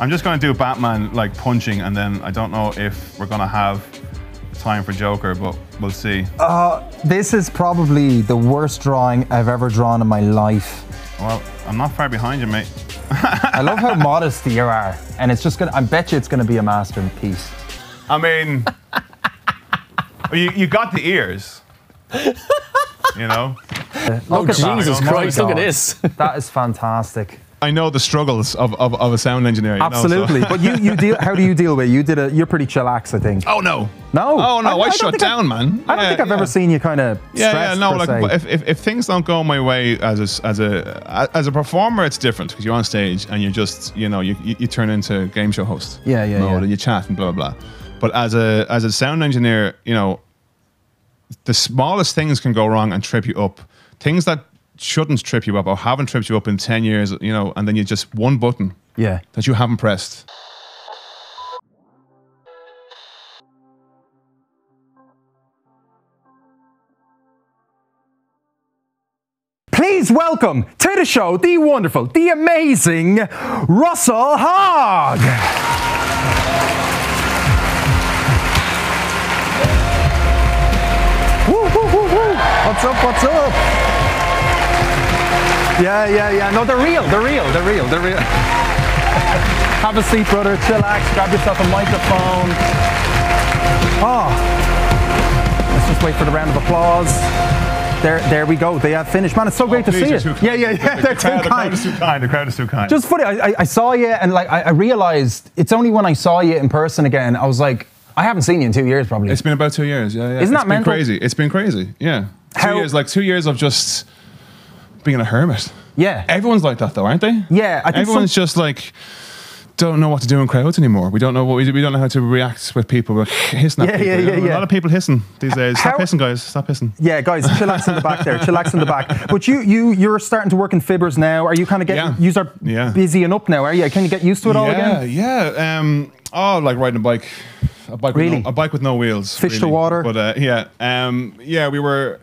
I'm just gonna do Batman like punching, and then I don't know if we're gonna have time for Joker, but we'll see. Uh, this is probably the worst drawing I've ever drawn in my life. Well, I'm not far behind you, mate. I love how modest you are, and it's just gonna. I bet you it's gonna be a masterpiece. I mean, you, you got the ears. You know? Look oh, at. Jesus Oh Christ, look at this. That is fantastic. I know the struggles of, of, of a sound engineer. you know, so- Absolutely. but you, you deal. How do you deal with? it? You did a. You're pretty chillax, I think. oh no. No. Oh no, I, don't shut think I- down, man. I don't Yeah, think I've yeah. ever seen you kind of Yeah, yeah, no. Like, if, if, if things don't go my way as a, as a as a performer, it's different because you're on stage and you're just you know you, you, you turn into game show host. Yeah, yeah, mode yeah. And you chat and blah blah blah. But as a as a sound engineer, you know, the smallest things can go wrong and trip you up. Things that shouldn't trip you up or haven't tripped you up in ten years, you know, and then you just one button yeah. that you haven't pressed. Please welcome to the show the wonderful, the amazing Russell Hogg. Woo, woo, woo, woo. What's up? What's up? Yeah, yeah, yeah. No, they're real. They're real. They're real. They're real. Have a seat, brother. Chillax. Grab yourself a microphone. Oh. Let's just wait for the round of applause. There, there we go. They have finished. Man, it's so oh, great to Oh, see it. Yeah, yeah, yeah. The They're crowd- too the crowd kind. is too kind. The crowd is too kind. Just funny. I, I, I saw you and like I, I realized it's only when I saw you in person again. I was like, I haven't seen you in two years probably. It's been about two years. Yeah, yeah. Isn't It's that been mental? crazy? It's been crazy. Yeah, two How- years. Like two years of just being a hermit. yeah. Everyone's like that, though, aren't they? Yeah, I think Everyone's some- just like don't know what to do in crowds anymore. We don't know what we, we don't know how to react with people. We're hissing at Yeah, people. yeah, yeah, yeah. A lot of people hissing these days. Stop How- hissing, guys. Stop hissing. Yeah, guys, chillax in the back there. Chillax in the back. But you, you, you're starting to work in fibbers now. Are you kind of getting? Yeah. You are Yeah. busy and up now. Are you? Can you get used to it all yeah, again? yeah. Um, oh, like riding a bike. A bike Really? with no, a bike with no wheels. Fish to water? But uh, yeah, um, yeah, we were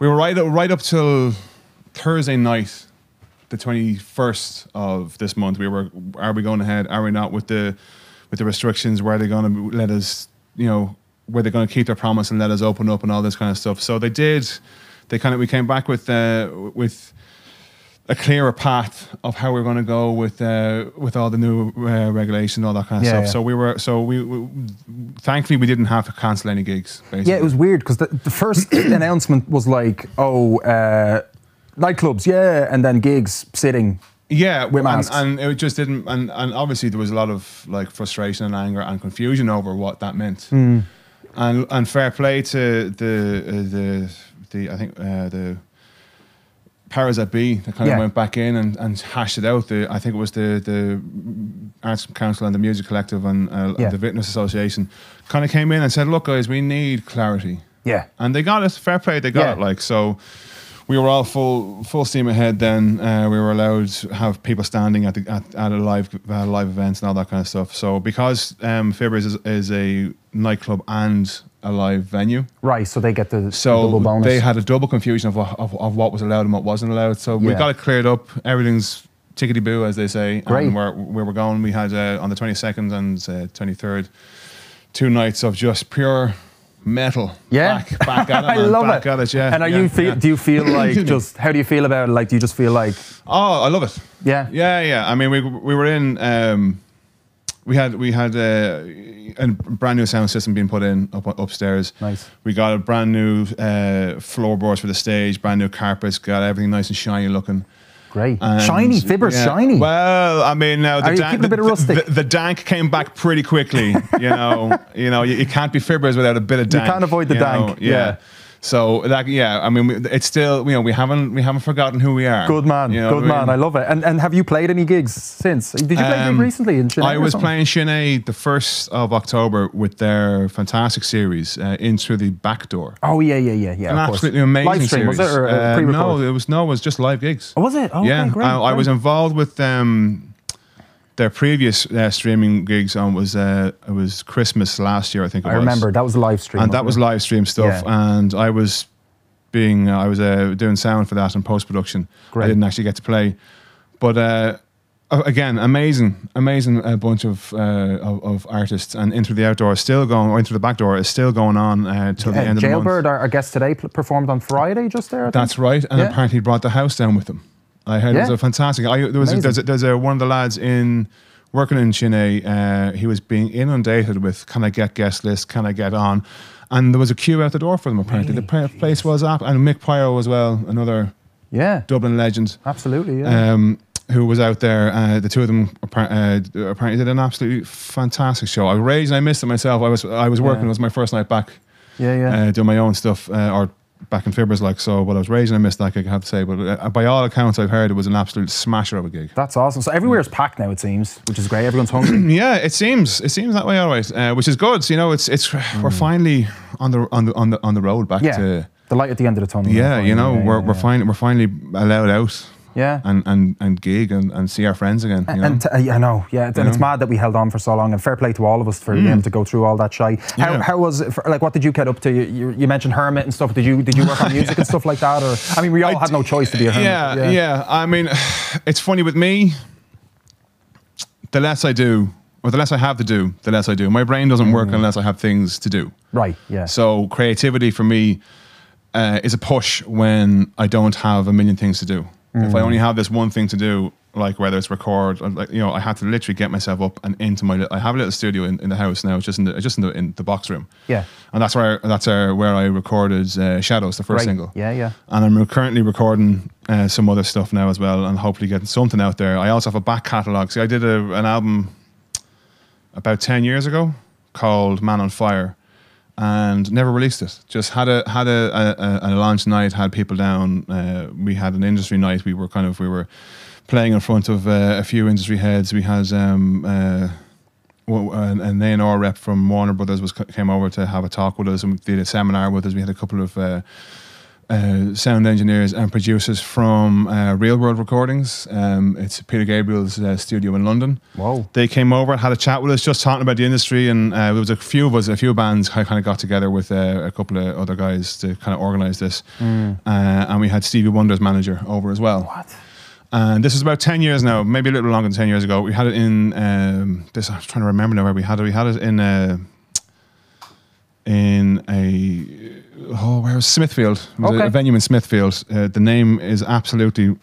we were right right up till Thursday night, the twenty first of this month. We were are we going ahead? Are we not with the with the restrictions? Where are they going to let us? You know, were they going to keep their promise and let us open up and all this kind of stuff? So they did. They kind of we came back with uh, with a clearer path of how we're going to go with uh, with all the new uh, regulation, all that kind of Yeah, stuff. yeah. So we were, so we, we, thankfully, we didn't have to cancel any gigs. Basically. Yeah, it was weird because the, the first announcement was like, oh, uh, nightclubs, yeah, and then gigs sitting. Yeah, with and, masks. and it just didn't, and, and obviously there was a lot of like frustration and anger and confusion over what that meant. Hmm. And and fair play to the uh, the the I think uh, the powers that be that kind Yeah. of went back in and, and hashed it out. The I think it was the the Arts Council and the Music Collective and uh, Yeah. the Vintners Association kind of came in and said, "Look, guys, we need clarity." Yeah. and they got it. Fair play, they got Yeah. it. Like so, we were all full full steam ahead. Then uh, we were allowed to have people standing at the at, at a live uh, live events and all that kind of stuff. So because um, is, is a nightclub and a live venue, Right, so they get the so they had a double confusion of, what- of of what was allowed and what wasn't allowed. So we Yeah. got it cleared up. Everything's tickety boo, as they say. Great. And where where we're going, we had uh, on the twenty second and twenty third, two nights of just pure metal. Yeah. back, back at it. I man, love back it. At it, yeah. And are yeah, you feel? yeah. Do you feel like just? How do you feel about it? Like, do you just feel like? Oh, I love it. Yeah. Yeah, yeah. I mean, we we were in. Um, we had we had uh, a brand new sound system being put in up upstairs. Nice. We got a brand new uh, floorboards for the stage, brand new carpets, got everything nice and shiny looking. Great, And, shiny fibbers, yeah. shiny. Well, I mean, now the Are you dank, keeping a bit of the- The, the dank came back pretty quickly. You know, you know, you, you can't be fibbers without a bit of dank. You can't avoid the you know, dank, yeah. So that, yeah, I mean, it's still, you know, we haven't we haven't forgotten who we are. Good man, You know good what I man. mean? I love it. And and have you played any gigs since? Did you play a Um, gig recently in Sin É? I was playing Sin É the first of October with their fantastic series, uh, In Through the Back Door. Oh yeah, yeah, yeah, yeah. An of course. absolutely amazing Live stream series. was it or uh, Uh, no, it was no, it was just live gigs. Oh, was it? Oh, yeah, okay, great, I, I was involved with um, their previous uh, streaming gigs. On was uh, it was Christmas last year, I think. It I was. remember that was live stream, and that was live stream stuff. Yeah. And I was being, uh, I was uh, doing sound for that and post production. Great. I didn't actually get to play, but uh, again, amazing, amazing uh, bunch of, uh, of of artists, and into the outdoor is still going, or into the back door is still going on uh, till the end of the month. Jailbird, our, guest today, performed on Friday just there. I think. That's right, and Yeah. apparently brought the house down with him. I heard it was a fantastic. I, there was a, there's, a, there's a, one of the lads in working in Sin É. Uh, he was being inundated with, "Can I get guest list? Can I get on?" And there was a queue out the door for them. Apparently, the Really? pa- place was up, and Mick Pyro as well, another Yeah, Dublin legend. absolutely. Yeah. um, who was out there. Uh, the two of them uh, apparently did an absolutely fantastic show. I was raged and I missed it myself. I was I was working. Yeah. It was my first night back yeah, yeah. uh, doing my own stuff uh, or back in Fibbers like so. But I was raging. I missed that gig. I have to say. But uh, by all accounts, I've heard it was an absolute smasher of a gig. That's awesome. So everywhere's packed now, it seems, which is great. Everyone's hungry. Yeah, it seems it seems that way, all right. Uh, which is good. So, you know, it's it's we're finally on the on the on the on the road back Mm. yeah, to. the light at the end of the tunnel. Yeah, you know, yeah, we're yeah, we're finally we're finally allowed out Yeah. and and and gig and, and see our friends again. You know? And t- uh, I know, yeah, and it's mad that we held on for so long. And fair play to all of us for being able to go through all that shy. How, Yeah. how was it? For, like, what did you get up to? You, you, you mentioned hermit and stuff. Did you did you work on music and stuff like that? Or I mean, we all I had no choice to be a hermit. Yeah, yeah, I mean, it's funny with me. The less I do, or the less I have to do, the less I do. My brain doesn't Mm. work unless I have things to do. Right. Yeah. So creativity for me uh, is a push when I don't have a million things to do. If I Mm. only have this one thing to do, like whether it's record, or like you know, I had to literally get myself up and into my. I have a little studio in, in the house now. It's just in the just in the in the box room. Yeah. and that's where that's uh, where I recorded uh, Shadows, the first right. single Yeah. Yeah. and I'm currently recording uh, some other stuff now as well, and hopefully getting something out there. I also have a back catalogue. See, I did a, an album about ten years ago called Man on Fire, and never released it. Just had a had a, a, a launch night, had people down. Uh, we had an industry night. We were kind of we were playing in front of uh, a few industry heads. We had um, uh, an, an A&R rep from Warner Brothers was came over to have a talk with us and we did a seminar with us. We had a couple of uh, sound engineers and producers from uh, Real World Recordings. Um, it's Peter Gabriel's uh, studio in London. Wow. They came over, had a chat with us, just talking about the industry, and uh, there was a few of us, a few bands, kind of got together with uh, a couple of other guys to kind of organise this, uh, and we had Stevie Wonder's manager over as well. What? And this is about 10 years now, maybe a little longer than 10 years ago. We had it in, um, this, I'm trying to remember now where we had it. We had it in, uh, in a, oh, where was Smithfield? It was a- Okay. a, venue in Smithfield. Uh, the name is absolutely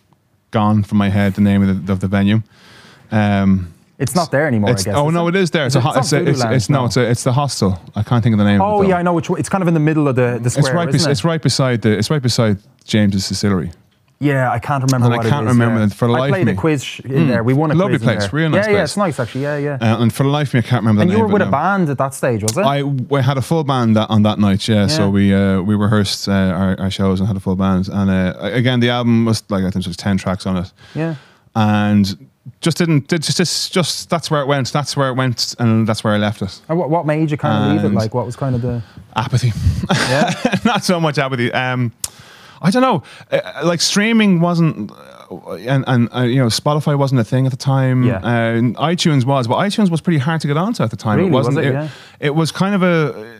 gone from my head, the name of the, of the venue. Um, It's not there anymore. it's, I guess. oh no, it? it is there. It's, Is a, it- it's it's, a, it's, it's no, no. it's a, it's the hostel. I can't think of the name. Oh of it, yeah. I know which. It's kind of in the middle of the the It's square, right. isn't Bes- it? it's right beside the. It's right beside James's distillery. Yeah, I can't remember And I can't it is. remember yeah. for the I life played of a me. quiz in there. We won a Lovely place, there. real nice Yeah, yeah, place. it's nice actually. Yeah, yeah. Uh, and for the life of me, I can't remember and you name. were with a band at that stage, was it? I we had a full band that, on that night, yeah. So we uh, we rehearsed uh, our, our shows and had a full band. And uh, again, the album was like I think there was ten tracks on it, yeah. and just didn't did just, just just that's where it went. That's where it went, and that's where I left it. And what, what made you kind of leave it? Like, what was kind of the? Apathy, Yeah. not so much apathy. Um, I don't know. Uh, like streaming wasn't, uh, and and uh, you know Spotify wasn't a thing at the time. Yeah. Uh, iTunes was, but iTunes was pretty hard to get onto at the time. Really, it wasn't. was it? Yeah. it was kind of a.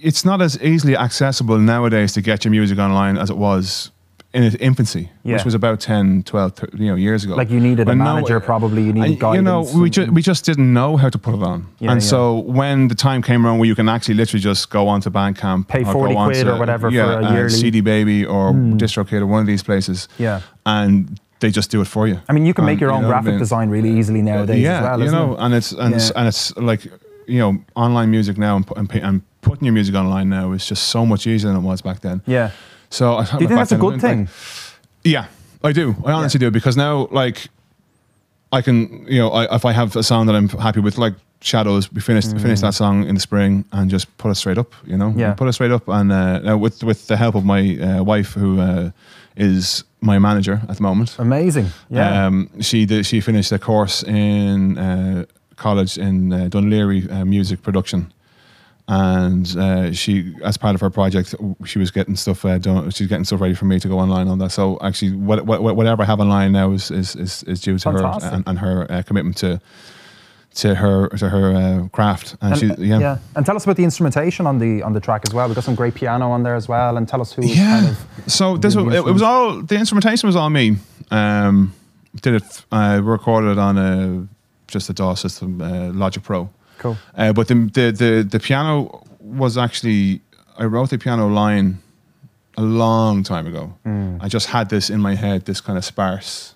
It's not as easily accessible nowadays to get your music online as it was in its infancy, Yeah. which was about 10, 12, thir- you know, years ago. Like you needed a When no- manager, uh, probably. You needed guidance. You know, we, ju- we just didn't know how to put it on. Yeah, and yeah. so when the time came around where you can actually literally just go onto Bandcamp, Pay or 40 go quid onto, or whatever for a uh, yearly-. CD Baby or hmm. DistroKid or one of these places, Yeah. and they just do it for you. I mean, you can make And, your you own know what I graphic mean? design really easily uh, nowadays yeah, as well, you know, it? and it's and it's, and it's like you know, online music now and, and, and putting your music online now is just so much easier than it was back then. Yeah. So I Do you think that's a good thing? yeah, I do. I honestly do because now, like, I can, you know, I, if I have a song that I'm happy with, like Shadows, we finished finished that song in the spring and just put it straight up. You know, Mm. Yeah. put it straight up, and uh, now with with the help of my uh, wife, who uh, is my manager at the moment. Amazing. Yeah. Um, she did, she finished a course in uh, college in uh, Dún Laoghaire uh, music production, and uh, she, as part of her project, she was getting stuff uh, done. She's getting stuff ready for me to go online on that. So actually, what, what, whatever I have online now is is, is, is due to Fantastic. her and, and her uh, commitment to to her to her uh, craft. And, And, she, yeah. yeah. And tell us about the instrumentation on the on the track as well. We've got some great piano on there as well. And tell us who Yeah. kind of so this was, it, was all the instrumentation was all me. Um, did it. Uh, recorded it on a just a DAW system, uh, Logic Pro. Cool. Uh, but the, the the the piano was actually I wrote the piano line a long time ago. I just had this in my head, this kind of sparse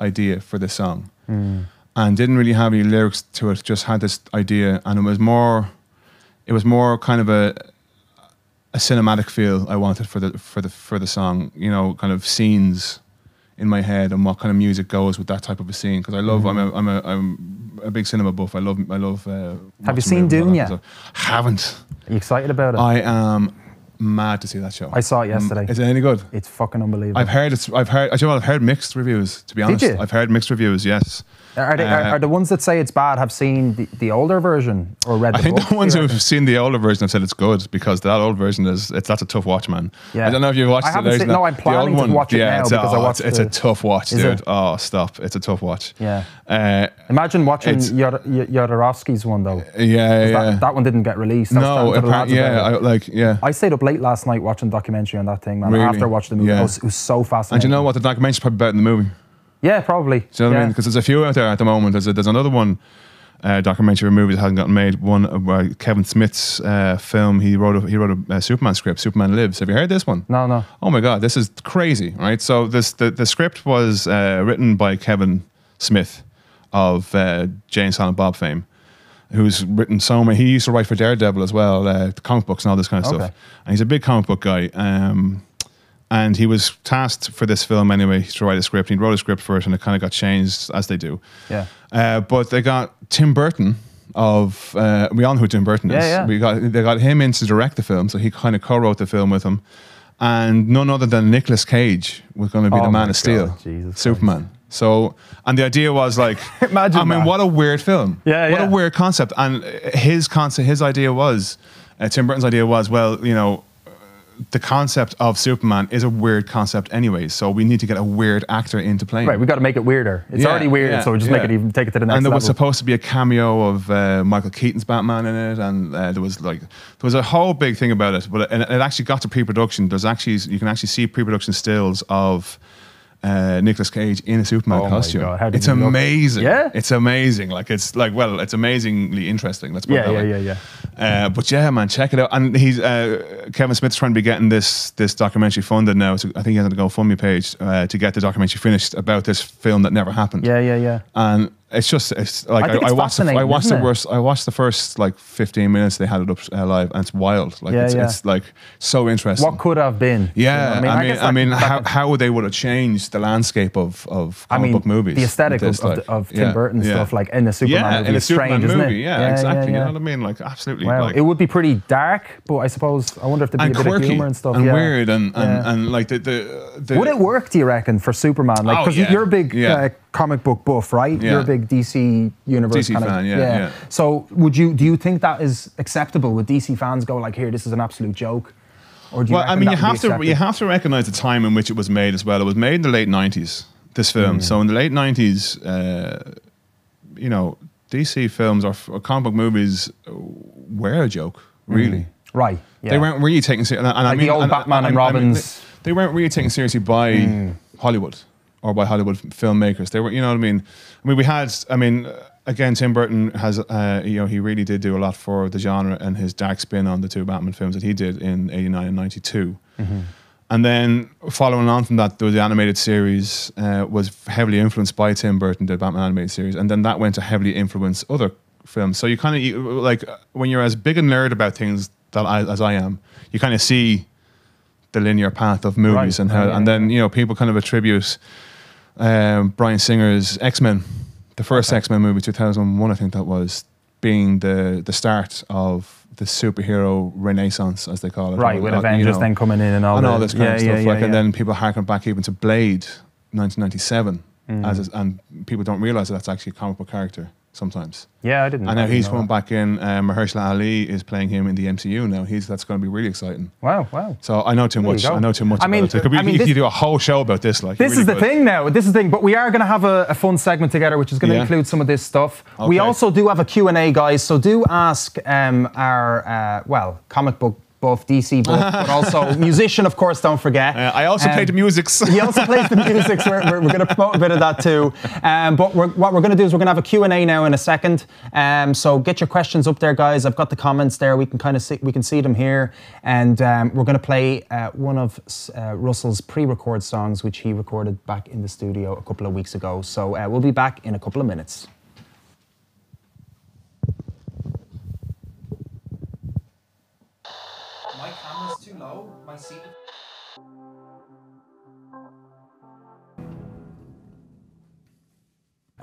idea for this song, and didn't really have any lyrics to it. Just had this idea, and it was more, it was more kind of a a cinematic feel I wanted for the for the for the song. You know, kind of scenes in my head and what kind of music goes with that type of a scene. Because I love, I'm a I'm a I'm a big cinema buff. I love I love. Uh, Have you seen Dune yet? kind of stuff. Haven't. Are you excited about it? I am mad to see that show. I saw it yesterday. Mm, Is it any good? it's fucking unbelievable. I've heard it's. I've heard. I you know I've heard mixed reviews. To be honest, you? I've heard mixed reviews. Yes. Are, they, are, are the ones that say it's bad have seen the, the older version or read the I think book, the ones who've seen the older version have said it's good because that old version is it's that's a tough watch, man. Yeah. I don't know if you've watched I it. haven't There's seen- no, I'm the planning old to watch it yeah, now it's, because I oh, watched it's, it's a tough watch, dude. it? Oh, stop! It's a tough watch. Yeah. Uh, Imagine watching It's- Yod- Y- Jodorowsky's one though. yeah, yeah. That, that one didn't get released. I was no, apparent, yeah, I, like yeah. I stayed up late last night watching documentary on that thing, man. Really? After I watched the movie, Yeah. it, was, it was so and fascinating. you know what the documentary's probably about in the movie. Yeah, probably. Do you know what I mean? Because there's a few out there at the moment. There's, a, there's another one uh, documentary movie that hasn't gotten made. One uh, Kevin Smith's uh, film. He wrote a, he wrote a, uh Superman script. Superman Lives. Have you heard this one? No, no. Oh my god, this is crazy, right? So this the, the script was uh, written by Kevin Smith of uh, Jay and Silent Bob fame, who's written so many. He used to write for Daredevil as well, uh, the comic books and all this kind of Okay. stuff. And he's a big comic book guy. Um, and he was tasked for this film anyway to write a script. He wrote a script for it, and it kind of got changed as they do. Yeah. Uh, but they got Tim Burton of uh, we all know who Tim Burton is. Yeah, yeah. We got they got him in to direct the film, so he kind of co-wrote the film with him. And none other than Nicolas Cage was going to be Oh the Man of Steel, God, Superman. So, and the idea was like, Imagine I mean, that. what a weird film. Yeah, what yeah. a weird concept. And his concept, his idea was, uh, Tim Burton's idea was, well, you know, the concept of Superman is a weird concept anyway. So we need to get a weird actor into playing. Right, we've got to make it weirder. It's Yeah, already weird, yeah, so we just yeah. make it even take it to the next and there level. was supposed to be a cameo of uh, Michael Keaton's Batman in it, and uh, there was like there was a whole big thing about it. But it, and it actually got to pre-production. There's actually you can actually see pre-production stills of. Uh, Nicolas Cage in a Superman Oh my costume. God, how did it's look? amazing. Yeah? it's amazing. Like it's like well, it's amazingly interesting. Let's put yeah, it that yeah, way. yeah, yeah. Uh, but yeah, man, check it out. And he's uh, Kevin Smith's trying to be getting this this documentary funded now. So I think he has a GoFundMe page uh, to get the documentary finished about this film that never happened Yeah, yeah, yeah. and it's just it's like I I, I, watched the, I watched the worst I watched the first like 15 minutes they had it up uh, live and it's wild like Yeah, it's, yeah. it's like so interesting What could have been? you yeah know? I mean I mean, that- that how, how they would have changed the landscape of of I comic mean, book movies the aesthetic of, this, of, like, the- of Tim yeah, Burton stuff, like in the Superman movie, in a strange, Superman isn't movie yeah, exactly you know what I mean like absolutely Wow, like, it would be pretty dark, but I suppose I wonder if there'd be a bit of humor and stuff. and yeah. weird and and, and like the the, the Would it work? Do you reckon for Superman? Like, Oh, because you're a big uh, comic book buff, right? Yeah. You're a big DC universe DC kind fan, of, yeah, yeah. So, would you do you think that is acceptable? Would DC fans go like, "Here, this is an absolute joke," or do you well, I mean, you have to you have to recognize the time in which it was made as well. It was made in the late '90s. This film, Mm. so in the late '90s, uh, you know, DC films or, or comic book movies were a joke, really. right? Yeah. They weren't really taken seriously. And, and I Like the mean, old and- Batman and I mean, they, they weren't really taken seriously by Hollywood or by Hollywood filmmakers. They were, you know what I mean. I mean, we had. I mean, again, Tim Burton has. Uh, you know, he really did do a lot for the genre and his dark spin on the two Batman films that he did in '89 and '92. And then following on from that, the animated series uh, was heavily influenced by Tim Burton, the Batman animated series, and then that went to heavily influence other films. So you kind of like when you're as big a nerd about things that I, as I am, you kind of see the linear path of movies Right. and how, Yeah, and then you know people kind of attribute um, Bryan Singer's X Men, the first X Men movie, two thousand one, I think that was, being the the start of the superhero renaissance, as they call it. right with uh, you Avengers know, then coming in and all, and the, all this kind yeah, of stuff. Yeah, like, yeah, and then people harken back even to Blade, 1997, Mm. as a, and people don't realize that that's actually a comic book character sometimes. yeah, I didn't. And I now didn't he's know coming back in. Um, Mahershala Ali is playing him in the MCU now. He's that's going to be really exciting. Wow, wow. So I know too much. I know too much. I mean, about it. It could be, I mean, you this- could do a whole show about this. Like This really is the could. thing now. This is the thing. But we are going to have a, a fun segment together, which is going to Yeah. include some of this stuff. We also do have a Q&A, guys. So do ask um, our, uh, well, comic book buff, DC buff, but also musician, of course. Don't forget. Uh, I also Um, played the musics. he also plays the music, we're, we're, we're going to promote a bit of that too. Um, but we're, what we're going to do is we're going to have a Q&A now in a second. Um, so get your questions up there, guys. I've got the comments there. We can kind of see, we can see them here. And um, we're going to play uh, one of uh, Russell's pre-record songs, which he recorded back in the studio a couple of weeks ago. So uh, we'll be back in a couple of minutes. My camera's too low.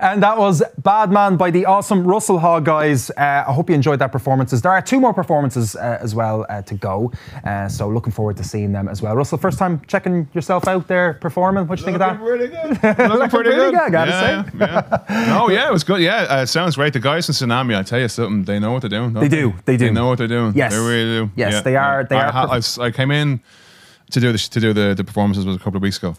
And that was Bad Man by the awesome Russell Hogg guys. Uh, I hope you enjoyed that performances. There are two more performances uh, as well uh, to go. Uh, so looking forward to seeing them as well. Russell, first time checking yourself out there performing. What do you think of that? Looking really good. Looking pretty really good. good, I gotta yeah, say. Yeah. No, yeah, it was good. Yeah, uh, it sounds great. The guys in Tsunami, I tell you something, they know what they're doing. don't They do, they do. They know what they're doing. Yes. They really do. Yes, Yeah, they are- they I, are ha- prof- I s- I came in to do the to do the, the performances was a couple of weeks ago.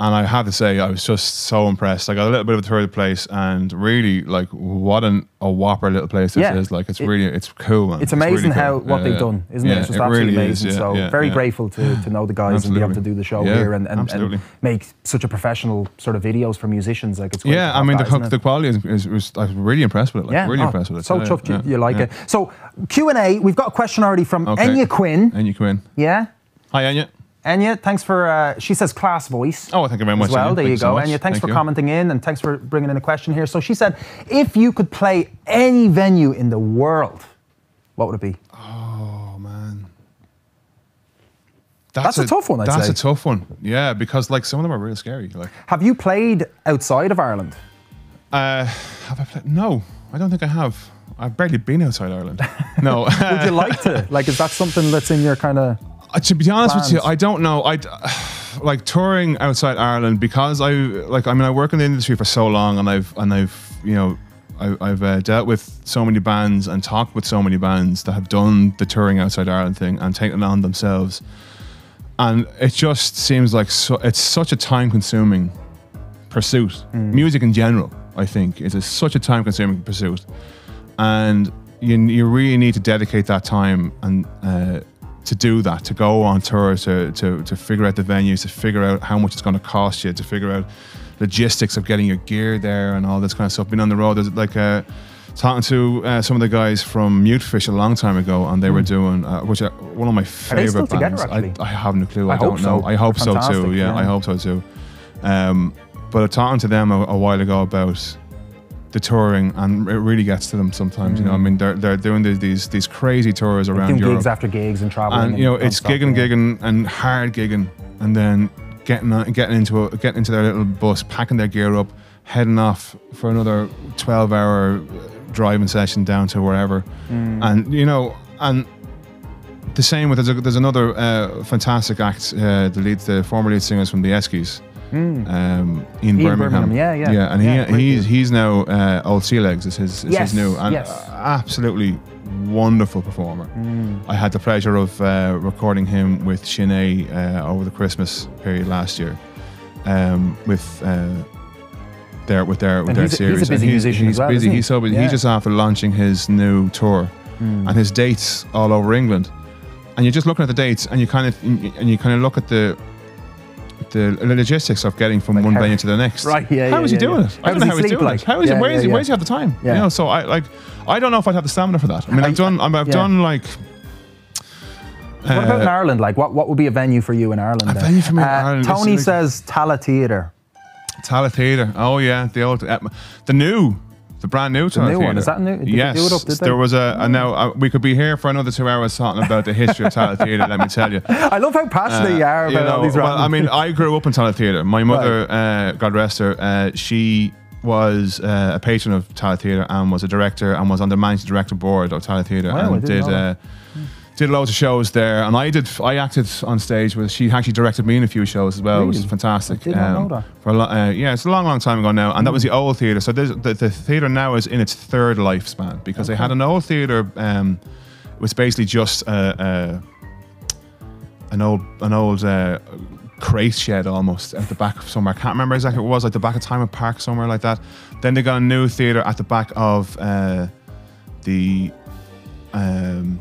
And I have to say, I was just so impressed. I got a little bit of a tour of the place, and really, like, what an, a whopper little place this Yeah. is. Like, it's It- really, it's cool, man. It's amazing really how cool. what Yeah, they've yeah. done, isn't it? It's just it absolutely really is, amazing. yeah, so yeah, very yeah. grateful to, to know the guys and be able to do the show Yeah, here and, and, and make such a professional sort of videos for musicians. Like it's Yeah, I mean, that, the, the quality is, is, was, I was really impressed with it. Like, yeah, really oh, impressed with it. So yeah, chuffed you, you like yeah. it. So Q and A, we've got a question already from Okay. Enya Quinn. Enya Quinn. Yeah, Hi, Enya. Enya, thanks for. Uh, she says class voice. Oh, thank you very much. well. There you so go. much. Enya, thanks Thank for you. commenting in and thanks for bringing in a question here. So she said, if you could play any venue in the world, what would it be? Oh man, That's a tough one, I'd that's say. a tough one. Yeah, because like some of them are real scary. Like, Have you played outside of Ireland? uh, have I played? No, I don't think I have. I've barely been outside Ireland. No. Would you like to? Like, is that something that's in your kind of? Uh, to be honest with you, I don't know. I like touring outside Ireland because I like. I mean, I work in the industry for so long, and I've and I've you know. I, I've uh, dealt with so many bands and talked with so many bands that have done the touring outside Ireland thing and taken it on themselves, and it just seems like so, it's such a time-consuming pursuit. Music in general, I think, is a, such a time-consuming pursuit, and you, you really need to dedicate that time and uh, to do that, to go on tour, to, to to figure out the venues, to figure out how much it's going to cost you, to figure out logistics of getting your gear there and all this kind of stuff. Being on the road, there's like uh, talking to uh, some of the guys from Mutefish a long time ago, and they were doing uh, which are one of my favorite together, bands. actually? I, I haven't a clue. I, I don't hope know. so. I hope so too. Yeah, yeah. I hope so too. Um, but I talking to them a, a while ago about the touring, and it really gets to them sometimes. You know, I mean, they're they're doing these these, these crazy tours around Doing Europe, gigs after gigs and traveling. and you know, it's non-stop, gigging, yeah. gigging, and hard gigging, and then getting on, getting into a, getting into their little bus, packing their gear up, heading off for another twelve hour driving session down to wherever, Mm. and you know, and the same with there's, a, there's another uh, fantastic act. Uh, the lead, the former lead singers from the Eskies. Um, Ian, Ian Birmingham. Birmingham, yeah, yeah. yeah, and Yeah, he he's he's now uh, Old Sea Legs is his is Yes, his new and yes. absolutely wonderful performer. Mm. I had the pleasure of uh, recording him with Sin É uh, over the Christmas period last year, um, with uh, their with their with And their he's a- he's a series. busy And musician He's as well, busy. he? He's so busy. Yeah. He's just after launching his new tour, Mm. and his dates all over England. And you're just looking at the dates, and you kind of and you kind of look at the the logistics of getting from Like one how- venue to the next. Right, yeah, How yeah, is he yeah, doing yeah. it? How I don't know how he's doing like? it. How is Yeah, he? Where is he? yeah. Where does he have the time? Yeah. You know, so I like. I don't know if I'd have the stamina for that. I mean, I- I've done. I've yeah. done like. What about in uh, Ireland? Like, what, what would be a venue for you in Ireland? then? venue for me in Uh, Ireland Tony says Tallaght Theatre. Tallaght Theatre. Oh yeah, the old, uh, the new, the brand new Tallaght new one. Is that new? Did yes, do it up, there was a. And now uh, we could be here for another two hours talking about the history of Tallaght Theatre. Let me tell you. I love how passionate you are Uh, You about all these well, I mean. I grew up in Tallaght Theatre. My mother, uh, God rest her, uh, she was uh, a patron of Tallaght Theatre and was a director and was on the managing director board of Tallaght Theatre Wow, I and did know uh, that. Did loads of shows there. And I did, I acted on stage with. She actually directed me in a few shows as well. It was Really? fantastic. I did not know that. For a lo- uh, yeah, it's a long, long time ago now, and that was the old theatre. So the, the theatre now is in its third lifespan because they had an old theatre. Um, it was basically just uh, uh, an old an old uh, crate shed almost at the back of somewhere. I can't remember exactly what it was, like the back of Tymon Park, somewhere like that. Then they got a new theatre at the back of uh, the. Um,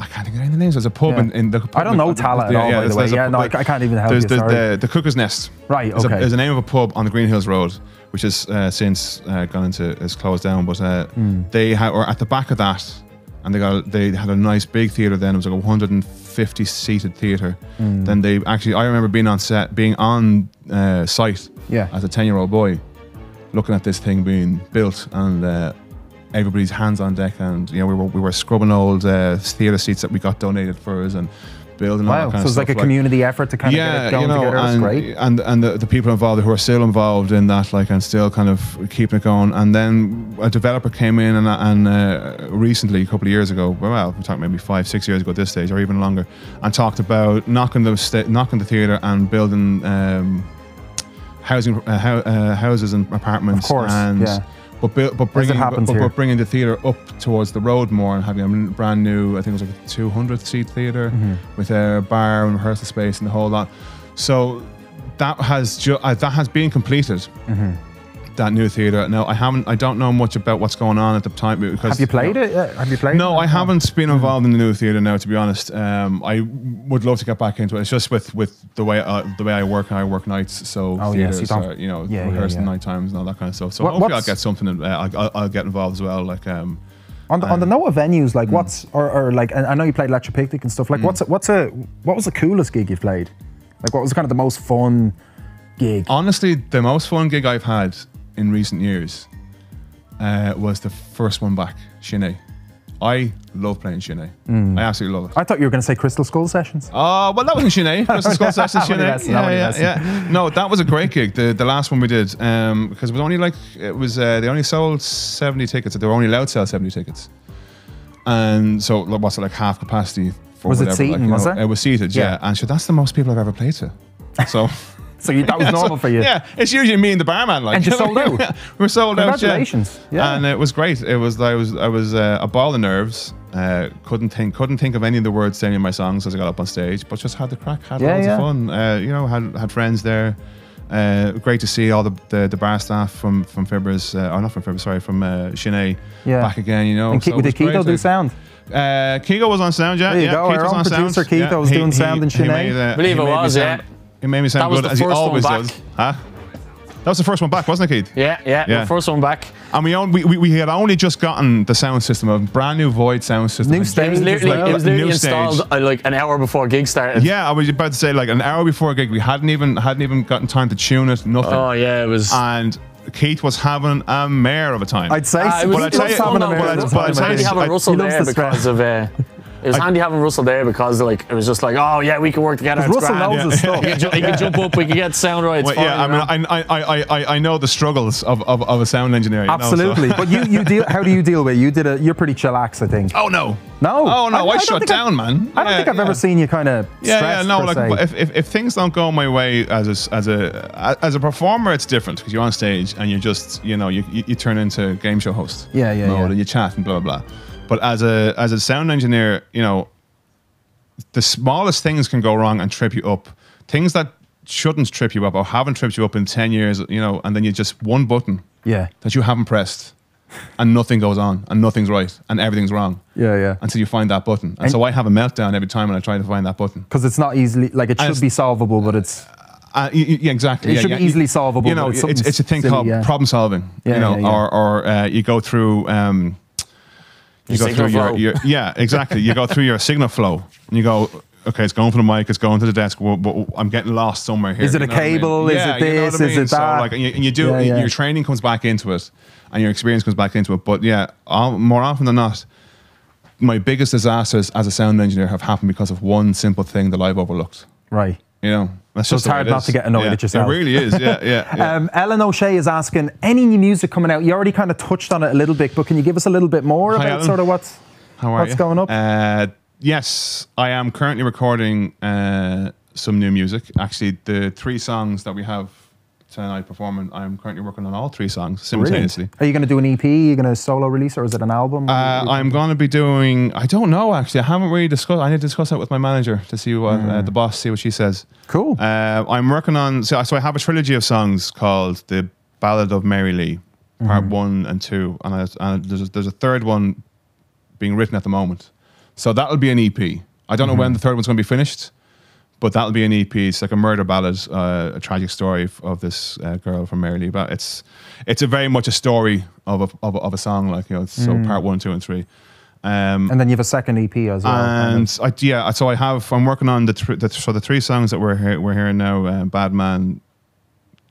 I can't think of any of the names. There's a pub Yeah. in, in the. I don't know Tallaght at all, by the way. Yeah, pub- no, I- I can't even help There's you, the, sorry. the, the Cuckoo's Nest. Right, There's, okay. a, there's a name of a pub on the Greenhills Road, which has uh, since uh, gone into is closed down. But uh, Hmm. they ha- were at the back of that, and they got they had a nice big theater. Then it was like a 150 seated theater. Hmm. Then they actually, I remember being on set, being on uh, site Yeah. as a 10 year old boy, looking at this thing being built and. Everybody's hands on deck, and you know we were we were scrubbing old uh, theater seats that we got donated for us, and building all Wow. that kind So it's like a community effort to kind of get it going you know, together. And, great. and and the, the people involved who are still involved in that, like, and still kind of keeping it going. And then a developer came in and, and uh, recently, a couple of years ago, well, we're talking maybe five, six years ago at this stage, or even longer, and talked about knocking the sta- knocking the theater and building um, housing uh, uh, houses and apartments. Of course, and yeah. But, bu- but bringing but, but bringing the theater up towards the road more and having a brand new, I think it was like a 200 seat theater Mm-hmm. with a bar and rehearsal space and the whole lot. So that has ju- uh, that has been completed. Mm-hmm. That new theater. Now I haven't. I don't know much about what's going on at the time because Have you played it? Uh, Have you played? no, it? I haven't been involved in the new theater now. To be honest, um, I would love to get back into it. It's just with, with the way uh, the way I work. I work nights, so Oh, yes, you theaters don't- are, you know yeah, yeah, rehearsing yeah. night times and all that kind of stuff. So What- hopefully I'll get something. Uh, I'll, I'll, get involved as well. Like um, On the, on the note of venues, like what's or, or like, and I know you played Electric Picnic and stuff. Like, what's a, what's a what was the coolest gig you've played? Like, what was kind of the most fun gig? honestly, the most fun gig I've had in recent years uh, was the first one back, Sin É. I love playing Sin É. I absolutely love it. I thought you were going to say Crystal Skull Sessions. Oh, well, that wasn't Sin É. Crystal Skull Sessions, Sin É. Yeah, yeah, yeah. No, that was a great gig. The the last one we did, um, because it was only like it was uh, they only sold seventy tickets. They were only allowed to sell seventy tickets, and so what's it like half capacity for Was it whatever, like, seating, you was know, it? It was seated, yeah. Yeah. And so that's the most people I've ever played to. So. So you, that was Yeah, so- normal for you. Yeah, it's usually me and the barman. Like, And you know? sold out? We were sold out. Congratulations. Yeah. and it was great. It was I was I was uh, a ball of nerves. Uh, couldn't think couldn't think of any of the words to any of my songs as I got up on stage, but just had the crack, had Yeah, loads yeah. of fun. Uh, you know, had had friends there. Uh, great to see all the, the, the bar staff from from Fibbers, uh, or not from Fibbers, sorry, from uh, Sin É Yeah. back again. You know, And Ke- so it did was Keto do sound? Uh, Kiko was on sound, yeah. There you yeah, go, our Keith was own on producer sound. Keith yeah, was doing sound in he Sin É. made, uh, Believe it was, yeah. He made me sound good as he always does. Huh? That was the first one back, wasn't it, Keith? Yeah, yeah, Yeah. The first one back. And we, own, we, we, we had only just gotten the sound system, a brand new Void sound system. New stage It was literally, well. it was literally New stage. installed uh, like an hour before gig started. Yeah, I was about to say like an hour before gig, we hadn't even hadn't even gotten time to tune it, nothing. Oh yeah, it was. And Keith was having a mare of a time. I'd say it so. But I it tell was you- fun having though, a but I- it was, but I it was tell you- having I- Russell he loves there the stress. because of. Uh, it was handy having Russell there because like it was just like oh yeah we can work together. It's Russell grand. knows his stuff. He can, ju- he can jump up. We can get sound right. Well, fine, yeah, I mean. I, I, I, I, I know the struggles of, of, of a sound engineer. you know, so- Absolutely. but you, you deal. How do you deal with? it? You did a. You're pretty chillax, I think. oh no. No. Oh no, I, don't shut think I've- down, man. I don't Yeah, think I've yeah. ever seen you kind of Yeah, yeah, no, like if, if, if things don't go my way as a, as a as a performer, it's different because you're on stage and you're just you know you, you, you turn into game show host. Yeah, yeah, mode yeah. And you chat and blah blah blah. But as a as a sound engineer, you know, the smallest things can go wrong and trip you up. Things that shouldn't trip you up or haven't tripped you up in ten years, you know, and then you just one button yeah. that you haven't pressed, and nothing goes on, and nothing's right, and everything's wrong Yeah, yeah. until you find that button. And, so I have a meltdown every time when I try to find that button. Because it's not easily like it should be solvable, but it's Uh, yeah, exactly. It yeah, should be easily solvable, You know, it's it's, a thing silly, called yeah. problem solving. Yeah, you know, yeah, yeah. or or uh, you go through. Um, you go through your, your yeah exactly. you go through your signal flow and you go. Okay, it's going for the mic. It's going to the desk. Well, but I'm getting lost somewhere here. Is it you a what I mean? cable? Is Yeah, it you know what this? I Is mean? it So, that? like, and you, and you do. Yeah, yeah. Your training comes back into it, and your experience comes back into it. But yeah, all, more often than not, my biggest disasters as a sound engineer have happened because of one simple thing that I've overlooked. right. You know, that's So just it's hard it not to get annoyed Yeah, at yourself. It really is. Yeah, yeah. yeah. Um, Ellen O'Shea is asking any new music coming out. You already kind of touched on it a little bit, but can you give us a little bit more Hi, about sort of what's what's you? going up? Uh, yes, I am currently recording uh, some new music. Actually, the three songs that we have tonight performing, I'm currently working on all three songs simultaneously. Brilliant. Are you going to do an EP? Are you going to solo release, or is it an album? Uh, I'm going to be doing. I don't know actually. I haven't really discussed. I need to discuss that with my manager to see what uh, the boss see what she says. cool. Uh, I'm working on. So, so I have a trilogy of songs called the Ballad of Mary Lee, Part One and Two, and, I, and there's a, there's a third one being written at the moment. So that'll be an EP. I don't know when the third one's going to be finished, but that'll be an EP. It's like a murder ballad, uh, a tragic story f- of this uh, girl from Marylee. But it's it's a very much a story of a of a, of a song. Like you know, it's so part one, two, and three. Um, And then you have a second EP as well. of. and I, yeah, so I have. I'm working on the, thr the so the three songs that we're hear, we're hearing now. Uh, Bad Man,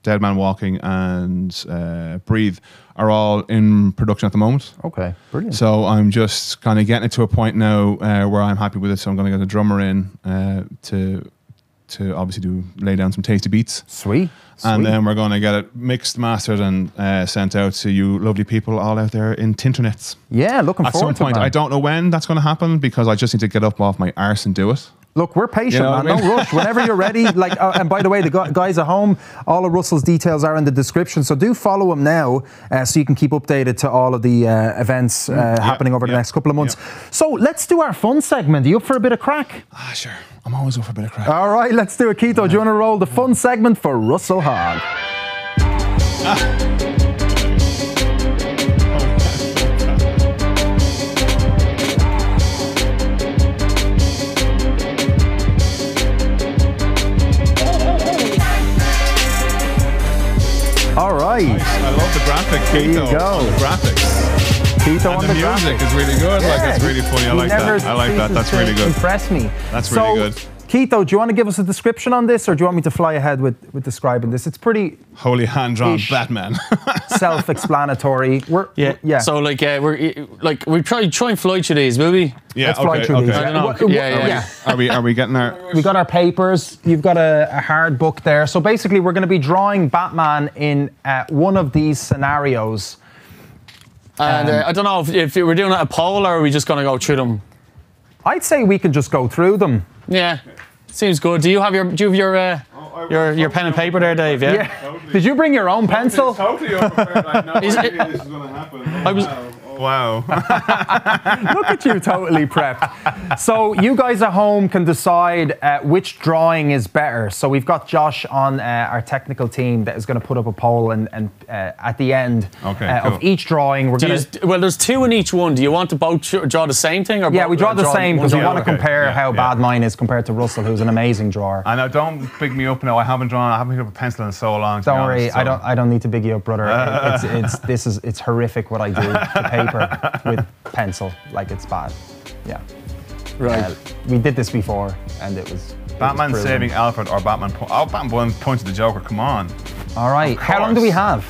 Dead Man Walking, and uh, Breathe are all in production at the moment. okay, brilliant. So I'm just kind of getting it to a point now uh, where I'm happy with it. So I'm going to get a drummer in uh, to to obviously do lay down some tasty beats, Sweet. and Sweet. then we're going to get it mixed, mastered, and uh, sent out to you lovely people all out there in Tinternets. yeah, looking At forward to point, it. man. I don't know when that's going to happen because I just need to get up off my arse and do it. Look, we're patient, You know man. I mean? No rush. Whenever you're ready. Like, uh, and by the way, the guys at home, all of Russell's details are in the description. So do follow him now, uh, so you can keep updated to all of the uh, events uh, happening over the next couple of months. yeah. So let's do our fun segment. Are you up for a bit of crack? Ah, sure. I'm always up for a bit of crack. All right, let's do it, Keto. Do you want to roll the fun segment for Russell Hogg? All graphic, Keto. you go. The graphics. Keto And on the, the music graphic. is really good. Like, it's really funny. I He like that. I like that. That's really good. Impress me. That's so, really good. Keto, do you want to give us a description on this, or do you want me to fly ahead with, with describing this? It's pretty Holy hand drawn Batman. self-explanatory. We're, Yeah. we're- yeah. So like, uh, we're like we probably try and fly through these, will we? yeah, Let's fly okay, through okay. these. I don't know. What- what- Yeah, yeah, yeah. Are we are we getting our we got our papers. You've got a, a hard book there. So basically, we're going to be drawing Batman in uh, one of these scenarios. And uh, I don't know if, if we're doing a poll or are we just going to go through them. I'd say we can just go through them. Yeah, seems good. Do you have your do you have your uh, your your pen and paper there, Dave? Yeah. Yeah. Did you bring your own pencil? Totally unprepared. I know Is it- this is going to happen. I was- Wow. Look at you, totally prepped. So you guys at home can decide uh, which drawing is better. So we've got Josh on uh, our technical team that is going to put up a poll, and, and uh, at the end Okay, uh, of each drawing, we're Do going you, to. well, there's two in each one. Do you want to both draw the same thing, or Yeah, both- we draw uh, the same because we want to okay. compare Yeah, how yeah. bad mine is compared to Russell, who's an amazing drawer. I know. Don't big me up now. I haven't drawn. I haven't picked up a pencil in so long. Don't worry, honest, I don't. I don't need to big you up, brother. It- it's, it's this is it's horrific what I do to paper with pencil. Like it's bad. Yeah. Right. Uh, we did this before, and it was. it was Batman proven. saving Alfred or Batman. Po- oh, Batman one points to the Joker. Come on. All right. How long do we have?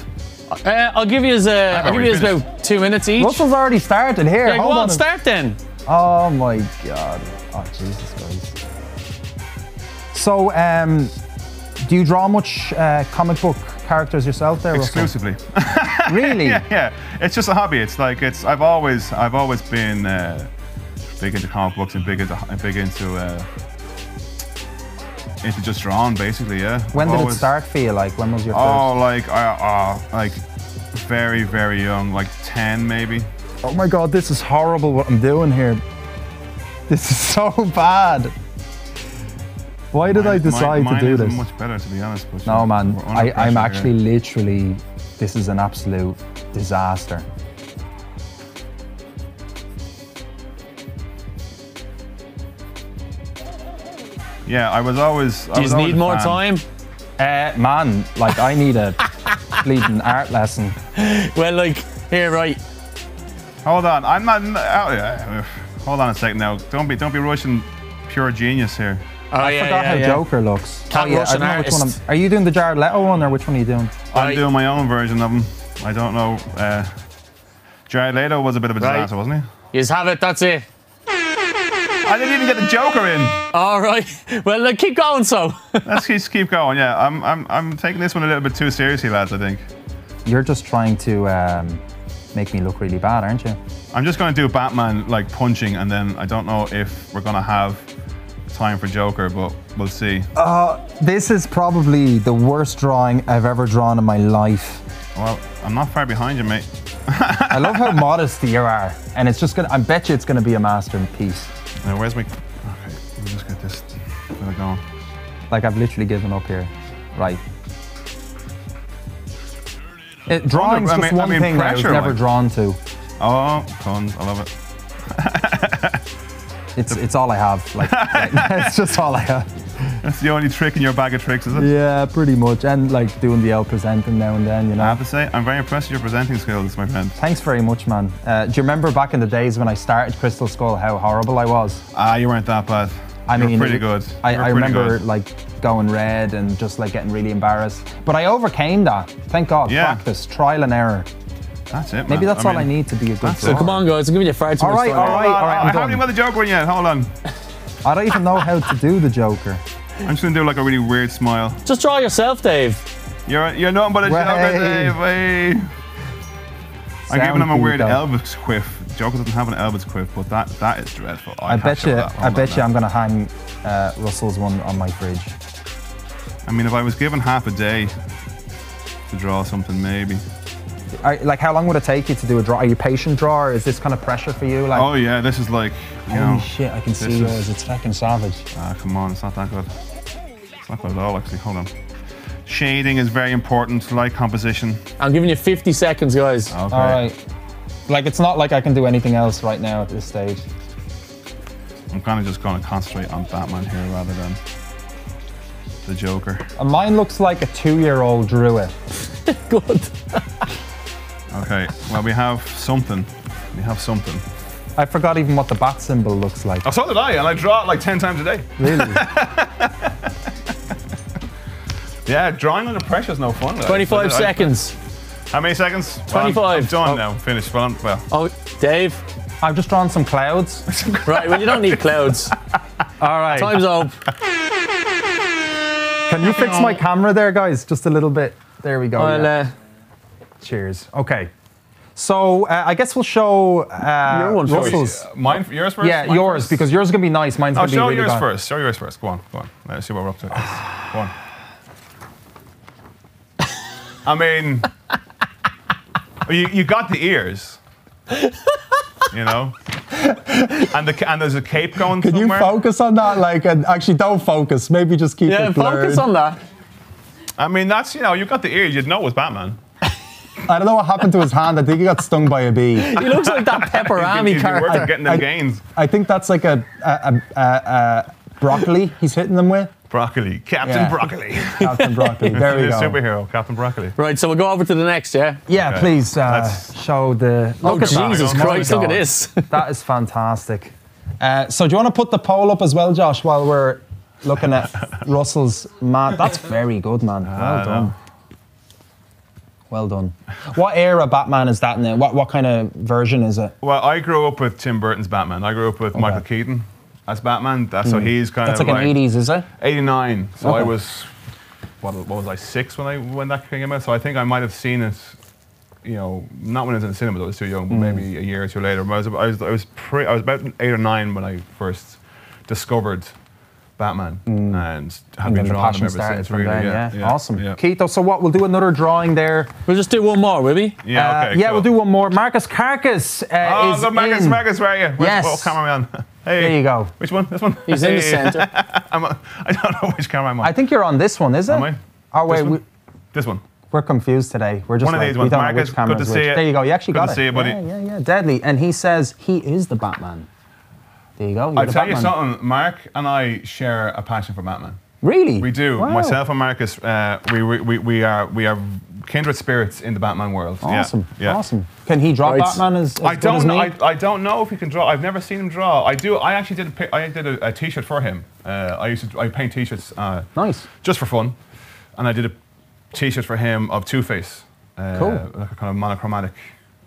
Uh, I'll give you as uh, I'll give you as already about two minutes each. Russell's already started here. yeah, go Hold on, on. start then. Oh my god. Oh Jesus Christ. So, um, do you draw much uh, comic book characters yourself there, Exclusively. Really? yeah, it's just a hobby. It's like it's. I've always, I've always been uh, big into comic books and big into, big into, uh, into just drawing, basically. Yeah. When I've did it start for you? Like, when was your first? Oh, like, uh, uh, like, very, very young, like ten maybe. Oh my god, this is horrible what I'm doing here. This is so bad. Why did I decide mine to do this? much better, to be honest. But No, man. I, I'm actually here. literally. This is an absolute disaster. Yeah, I was always. I Do you need more fan. time? Uh, man, like I need a bleeding art lesson. Well, like here, right. Hold on, I'm not. Oh, yeah. Hold on a second now. Don't be, don't be rushing pure genius here. Oh I yeah, forgot yeah, how yeah. Joker looks. Can't oh, yeah, rush I don't know which one. I'm, are you doing the Jared Leto one or which one are you doing? I'm Right. doing my own version of him. I don't know. Uh, Jared Leto was a bit of a Right. disaster, wasn't he? You just have it. That's it. I didn't even get the Joker in. All right. Well, like, keep going. So. Let's keep, keep going. Yeah, I'm, I'm, I'm taking this one a little bit too seriously, lads. I think. You're just trying to um, make me look really bad, aren't you? I'm just going to do Batman like punching, and then I don't know if we're going to have time for Joker, but we'll see. Uh, this is probably the worst drawing I've ever drawn in my life. Well, I'm not far behind you, mate. I love how modest you are, and it's just gonna. I bet you it's gonna be a masterpiece. Now, where's my? Okay, let me just get this. Where going? Like I've literally given up here. Right. It, drawing's I just mean- I one mean, thing I was pressure, never like- drawn to. Oh, tons. I love it. It's it's all I have. Like, like, it's just all I have. That's the only trick in your bag of tricks, is it? Yeah, pretty much. And like doing the out presenting now and then, you know. I have to say, I'm very impressed with your presenting skills, my friend. Thanks very much, man. Uh, do you remember back in the days when I started Crystal Skull how horrible I was? Ah, you weren't that bad. I you mean, pretty good. I, I pretty remember good. like going red and just like getting really embarrassed. But I overcame that. Thank God. Yeah. Practice, trial and error. That's it. Maybe man. that's all I need to be a good So come on, guys. I'm giving you far too All much right, time. all right, Hold on, all right, I'm I haven't even done. got the Joker one yet. Hold on. I don't even know how to do the Joker. I'm just gonna do like a really weird smile. Just draw yourself, Dave. You're you're nothing but a Way. joker, Dave. Way. I'm giving him a weird though. Elvis quiff. Joker doesn't have an Elvis quiff, but that that is dreadful. I can't bet you. I bet you. I'm gonna hang uh, Russell's one on my fridge. I mean, if I was given half a day to draw something, maybe. I, like, how long would it take you to do a draw? Are you patient drawer? Is this kind of pressure for you? Like, Oh yeah, this is like you holy know. shit! I can this see is- yours. It's fucking savage. Ah, come on, it's not that good. It's not good at all, actually. Hold on. Shading is very important, light composition. I'm giving you 50 seconds, guys. Okay. All right. Like, it's not like I can do anything else right now at this stage. I'm kind of just going to concentrate on Batman here rather than the Joker. And mine looks like a two-year-old drew it. Good. Okay, well, we have something. We have something. I forgot even what the bat symbol looks like. Oh, so did I, and I draw it like 10 times a day. Really? Yeah, drawing under pressure is no fun. guys. 25 I- I- seconds. How many seconds? Well, I'm- 25. I'm, done Oh. now. Finished. Well, I'm- well. Oh, Dave. I've just drawn some clouds. Right, well, you don't need clouds. All right. Time's up. Can you fix my camera there, guys? Just a little bit. There we go. Well, yeah. uh, Cheers. Okay. So uh, I guess we'll show uh, Your one. Russell's. Mine, yours first? Yeah, Mine yours first? because yours is gonna be nice. Mine's Oh, gonna be show really yours bad. first. Show yours first. Go on, go on. Let's see what we're up to. go on. I mean, you, you got the ears, you know, and the and there's a cape going Can you focus on that? Like, and actually, don't focus. Maybe just keep yeah, it blurred. focus on that. I mean, that's you know, you got the ears. You'd know it was Batman. I don't know what happened to his hand. I think he got stung by a bee. He looks like that Pepperami He's been getting them I- gains. I think that's like a, a, a, a, a broccoli he's hitting them with. Broccoli, Captain Yeah. Broccoli. Captain Broccoli. There we He's go. superhero, Captain Broccoli. Right, so we'll go over to the next, yeah? Yeah, Okay. please uh, show the. Oh, Look at. Jesus My Christ, look at this. That is fantastic. Uh, so, do you want to put the poll up as well, Josh, while we're looking at Russell's mad? That's very good, man. Well I done. know. Well done. What era Batman is that now? What, what kind of version is it? Well, I grew up with Tim Burton's Batman. I grew up with Michael Keaton as Batman. That's so he's kind. That's of like an 80s, is it? 89. So I was, what, what was I, six when I when that came out? So I think I might have seen it, you know, not when it was in the cinema, I was too young, but Hmm. maybe a year or two later. But I was, I was, I was, pre, I was about eight or nine when I first discovered Batman and have And been then the drawing him passion ever started since. from Really, then, yeah, yeah. Awesome. Yeah. Keito, so what? We'll do another drawing there. We'll just do one more, will we? Yeah, Uh, okay. yeah, cool. we'll do one more. Marcus Carcass uh, Oh, is good, Marcus, in. Marcus, where are you? Where's Yes. the cameraman? Hey. There you go. Which one? This one? He's in the centre. I'm a, I don't know which camera I'm on. I think you're on this one, is it? Am I? Oh, wait, This one? we, this one. we're confused today. We're just One of like, these we ones. don't know Marcus, which good is to which. see you. There you go. You actually Good got to it. see you, buddy. Yeah, yeah, yeah. Deadly. And he says he is the Batman. There you go. You're I'll the tell you something. Mark and I share a passion for Batman. Really? We do. Wow. Myself and Marcus, uh, we, we, we, we are we are kindred spirits in the Batman world. Awesome. Yeah. Awesome. Can he draw Right. Batman as, as I don't. me? I, I don't know if he can draw. I've never seen him draw. I do. I actually did. A, pi- I did a, a T-shirt for him. Uh, I used to. I paint T-shirts. Uh, Nice. Just for fun, and I did a T-shirt for him of Two Face. Uh, Cool. Like a kind of monochromatic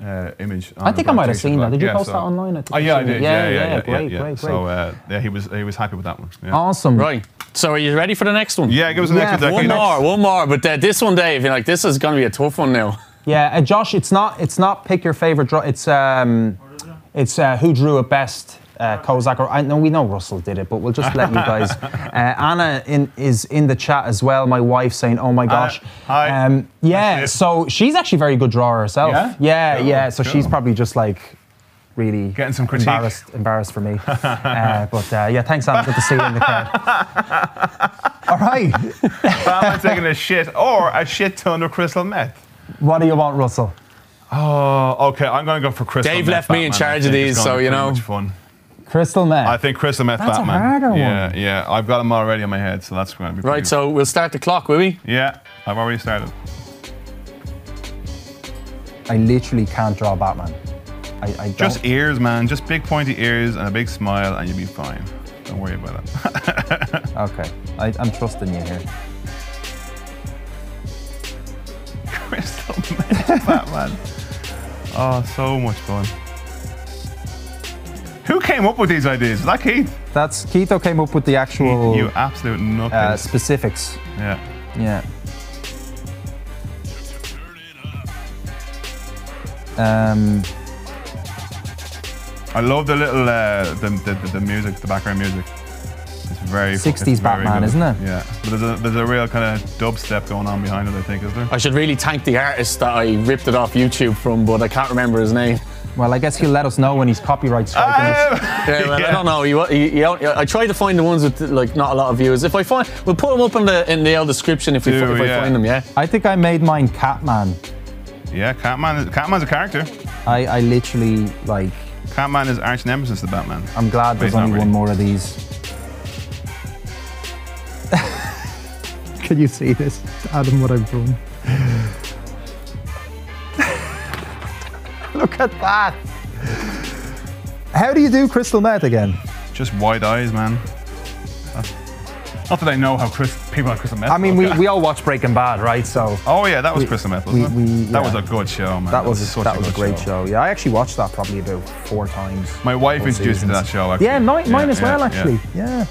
uh, image. I think I might have T-shirt, seen that. Did you yeah, post so- that online? I think Oh yeah, I did. Yeah, Yeah, yeah, yeah, yeah. great, yeah, great, So great. uh, yeah, he was he was happy with that one. Yeah. Awesome. Right. So are you ready for the next one? Yeah, give us the Yeah, next one. One more, one more. But uh, this one, Dave, you're like, this is going to be a tough one now. Yeah, uh, Josh, it's not it's not pick your favorite draw. It's um, it's uh, who drew it best. Uh, Kozak or I know we know Russell did it, but we'll just let you guys. Uh, Anna in, is in the chat as well. My wife saying, "Oh my gosh." hi. Um, yeah, Nice so she's actually a very good drawer herself. Yeah? yeah, Cool, yeah. So she's probably just like really Getting some critique. Embarrassed, embarrassed for me. uh, but uh, yeah, thanks, Anna. Good to see you in the crowd. All right, Batman taking a shit or a shit ton of crystal meth. what do you want, Russell? Oh, okay. I'm gonna go for crystal. Dave meth left me in Batman, I charge of these, so, you know. much fun. Crystal meth. I think Crystal Meth That's a Batman. harder yeah, one. yeah. I've got them already on my head, so that's going to be Right, so we'll start the clock, will we? yeah. I've already started. I literally can't draw Batman. I, I don't. Just ears, man. Just big pointy ears and a big smile, and you'll be fine. Don't worry about it. okay. I, I'm trusting you here. Crystal Meth Batman. Oh, so much fun. Who came up with these ideas? Was that Keith? That's Keito came up with the actual You absolute nutcase. uh, specifics. yeah. Yeah. Um, I love the little uh, the, the, the, the music, the background music. It's very 60s it's very Batman, good. isn't it? Yeah, but there's a there's a real kind of dubstep going on behind it. I think, is there? I should really thank the artist that I ripped it off YouTube from, but I can't remember his name. Well, I guess he'll let us know when he's copyright striking us. Yeah, well, I don't know. You, you, you don't, I try to find the ones with like not a lot of views. If I find, we'll put them up in the in the old description if, we, Do, fi- if I find them. Yeah. I think I made mine Catman. Yeah, Catman. Catman's a character. I, I literally like. Catman is arch nemesis of Batman. I'm glad there's only really. one more of these. Can you see this, Adam? What I've done? Look at that. How do you do crystal meth again? Just wide eyes, man. That's- Not that I know how Chris, people like Crystal Meth. I mean, we, we all watch Breaking Bad, right? So Oh yeah, that was we- Crystal Meth, wasn't we- it? we- that was a good show, man. that was a, that was a great show. Yeah, I actually watched that probably about four times. My wife introduced me to that show. Actually. Yeah, mine, mine Yeah, as yeah, well, yeah. actually. Yeah.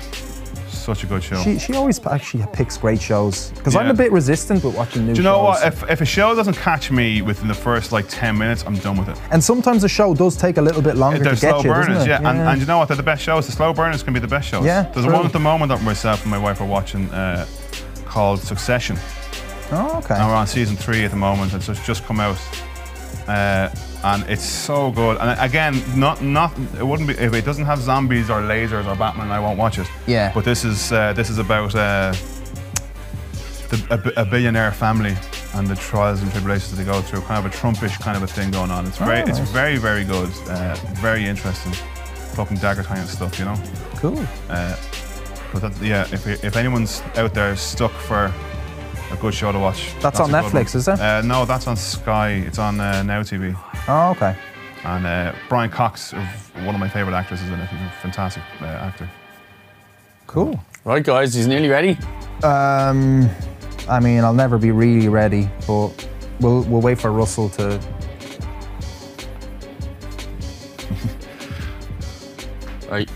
Such a good show. She, she always actually picks great shows because I'm a bit resistant with watching new Do you know shows. what? If, if a show doesn't catch me within the first like 10 minutes, I'm done with it. and sometimes a show does take a little bit longer They're to get slow you, doesn't burners, it? yeah. And, and you know what? They're the best shows. The slow burners can be the best shows. Yeah, There's true. one at the moment that myself and my wife are watching uh, called Succession. oh, okay. And we're on season three at the moment. And so it's just, just come out. Uh, and it's so good. And again, not not it wouldn't be if it doesn't have zombies or lasers or Batman, I won't watch it. Yeah. But this is uh, this is about uh, the, a, a billionaire family and the trials and tribulations that they go through. Kind of a Trumpish kind of a thing going on. It's very Oh, it's very very good. Uh, very interesting. Fucking dagger kind of stuff, you know. Cool. Uh, but that's, yeah, if, if anyone's out there stuck for a good show to watch, That's on Netflix, is it? Uh, no, that's on Sky. It's on uh, Now TV. Oh, okay. And uh, Brian Cox, of- one of my favourite actors, is in it. He's a fantastic uh, actor. Cool. Right, guys, he's nearly ready. Um, I mean, I'll never be really ready, but we'll we'll wait for Russell to. Right,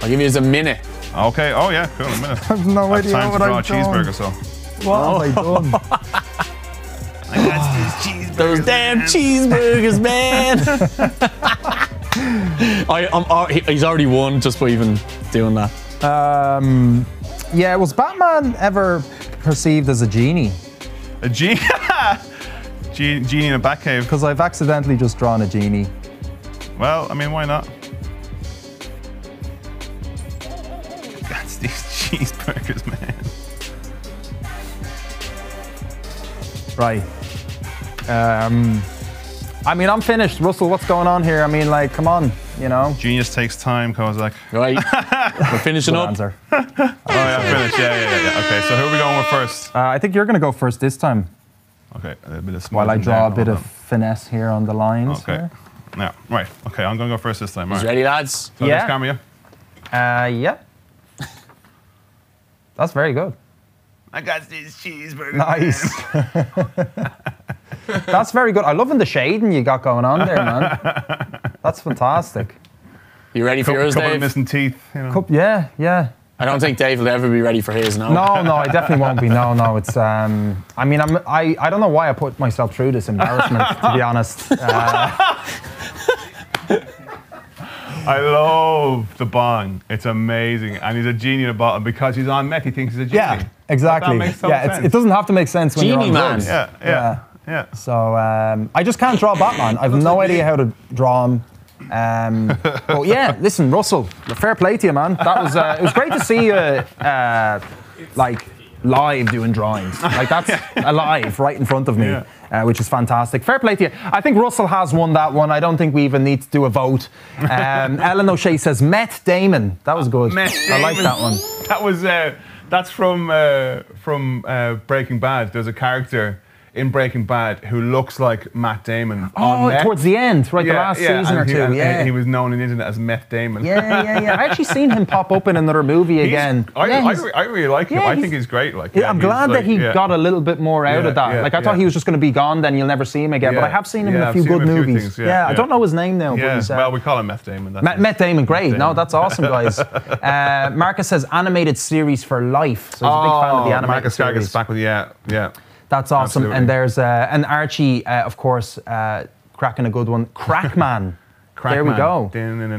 I'll give you a minute. Okay. Oh yeah, cool. A minute. I've no That's idea time what to draw I've a cheeseburger. done. So. What have I done? Those damn cheeseburgers, man. I, I'm, al- he's already won just by even doing that. um, yeah, was Batman ever perceived as a genie? A genie. Ge- genie in a bat cave. Because I've accidentally just drawn a genie. Well, I mean, why not? That's these cheeseburgers, man. Right. Um, I mean, I'm finished. Russell, what's going on here? I mean, like, come on, you know. Genius takes time, Kozak. Right, we're finishing Good up. answer. Oh yeah, finished. Yeah, yeah, yeah, yeah. Okay, so who are we going with first? Uh, I think you're going to go first this time, Okay, a bit of while I smudging draw a bit Hold of finesse here on the lines. Okay. here. Yeah, right. Okay, I'm gonna go first this time. All He's right. ready, lads. So Yeah. this camera, yeah. Uh, yeah. That's very good. I got these cheeseburgers. Nice. That's very good. I loving the shading you got going on there, man. That's fantastic. You ready for Couple, yours, couple of missing teeth. You know. Cup, yeah, yeah. I don't think Dave will ever be ready for his now. No, no, I definitely won't be. No, no, it's. Um, I mean, I'm. I, I don't know why I put myself through this embarrassment. to be honest. Uh, I love the bong. It's amazing, and he's a genie in a bottle because he's on meth. He thinks he's a genie. yeah, exactly. That makes total yeah, sense. it doesn't have to make sense when you're Genie on man. drugs. Yeah, yeah, yeah. So um, I just can't draw Batman. I've no idea how to draw him. Um, but yeah, listen, Russell, fair play to you, man. That was uh, it was great to see you uh, like live doing drawings. Like that's alive right in front of me. Yeah. uh, which is fantastic. Fair play to you. I think Russell has won that one. I don't think we even need to do a vote. Um, Ellen O'Shea says Meth Damon. That was good. I like that one. That was uh, that's from uh, from uh, Breaking Bad. There's a character in Breaking Bad who looks like Matt Damon. Oh, on towards the end, right? the last season or he, two. and- yeah. and he was known in the internet as Meth Damon. yeah, yeah, yeah. I actually seen him pop up in another movie He's- again. I, Yeah, I, re- I really like him. I think he's great. Like, Yeah, I'm glad like- that he yeah. got a little bit more out Yeah, of that. yeah, like I thought yeah. he was just going to be gone, then you'll never see him again. But I have seen him in a few good a few movies. things, yeah, I don't know his name now. Yeah, uh, well, we call him Meth Damon. Meth, Damon, great. No, that's awesome, guys. uh, Marcus says animated series for life. So he's a big fan of the Oh, animated Marcus Gargas back with yeah, yeah. That's awesome. Absolutely. And there's uh, and Archie, uh, of course, uh, cracking a good one. Crackman. there we go.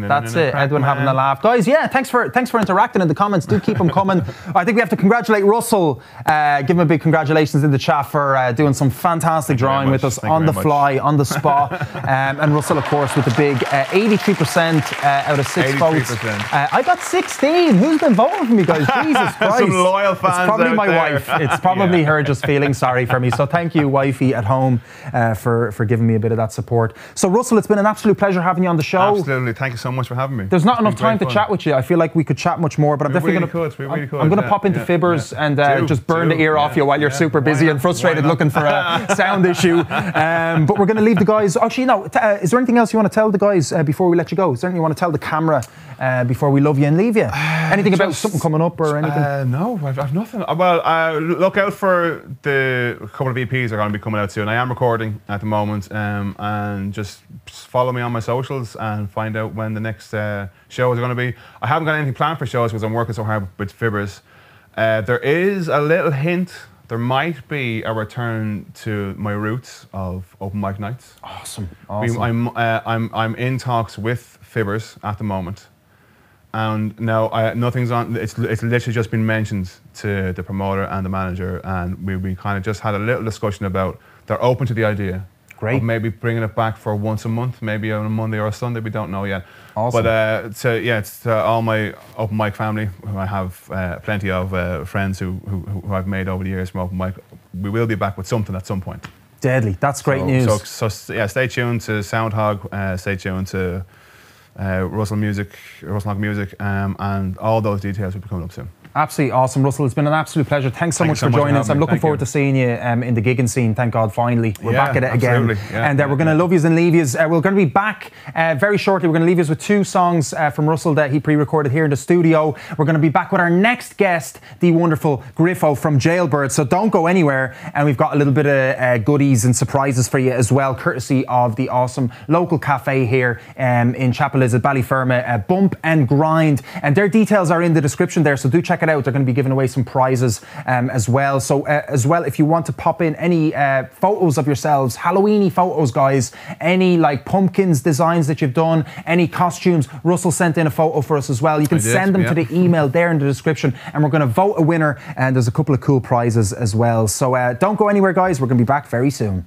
That's it. Edwin having a laugh, guys. Yeah, thanks for thanks for interacting in the comments. Do keep them coming. I think we have to congratulate Russell. Uh, give him a big congratulations in the chat for uh, doing some fantastic drawing with us Thank on the much. fly, on the spot. um, and Russell, of course, with the big uh, 83% uh, out of six 83%. votes. Uh, I got 16. Who's been voting for me, guys? Jesus Christ. Some loyal fans. It's probably my there. wife. It's probably Yeah. her just feeling sorry for me. So thank you, wifey at home, uh, for for giving me a bit of that support. So Russell, it's been an absolute pleasure having you on the show. Absolutely. Thank you so much for having me. There's not It's enough time to fun. chat with you. I feel like we could chat much more, but I'm We definitely really we really I'm- could, I'm gonna yeah, pop into yeah, Fibbers yeah. and uh, Do, just burn do, the ear off you while you're super busy and frustrated looking for a sound issue. Um, but we're gonna leave the guys. Actually, no. Uh, is there anything else you want to tell the guys uh, before we let you go? Is there anything you want to tell the camera uh, before we love you and leave you? Anything about just- something coming up or anything? Uh, no, I've, I've nothing. Uh, Well, uh, look out for the couple of EPs that are going to be coming out soon. I am recording at the moment, um, and just follow me on my socials and find out when the next uh, shows are going to be. I haven't got anything planned for shows because I'm working so hard with Fibbers. Uh, there is a little hint. There might be a return to my roots of open mic nights. awesome. Awesome. I'm, uh, I'm, I'm in talks with Fibbers at the moment. And no, I, nothing's on. It's, it's literally just been mentioned to the promoter and the manager, and we, we kind of just had a little discussion about they're open to the idea. Great. Maybe bringing it back for once a month, maybe on a Monday or a Sunday. We don't know yet. Awesome. But uh, to yeah, it's to all my open mic family, who I have uh, plenty of uh, friends who, who who I've made over the years from open mic. We will be back with something at some point. Deadly. That's great So- news. So, so yeah, stay tuned to Soundhog, uh, stay tuned to uh, Russell Music, Russell Music, um, and all those details will be coming up soon. Absolutely awesome, Russell. It's been an absolute pleasure. Thanks so Thank much so for much for joining us. I'm looking Thank forward you. to seeing you um, in the gigging scene. Thank God, finally. We're Yeah, back at it again. absolutely. Yeah, and uh, yeah, we're going to love yous and leave yous. Uh, we're going to be back uh, very shortly. We're going to leave yous with two songs uh, from Russell that he pre recorded here in the studio. We're going to be back with our next guest, the wonderful Griffo from Jailbird. So don't go anywhere. And we've got a little bit of uh, goodies and surprises for you as well, courtesy of the awesome local cafe here um, in Chapel at Ballyfermot, uh, Bump and Grind. And their details are in the description there, so do check it out. They're going to be giving away some prizes um, as well. So, uh, as well, if you want to pop in any uh, photos of yourselves, Halloweeny photos, guys, any like pumpkins designs that you've done, any costumes, Russell sent in a photo for us as well. You can did, send them to the email there in the description, and we're going to vote a winner. And there's a couple of cool prizes as well. So, uh, don't go anywhere, guys. We're going to be back very soon.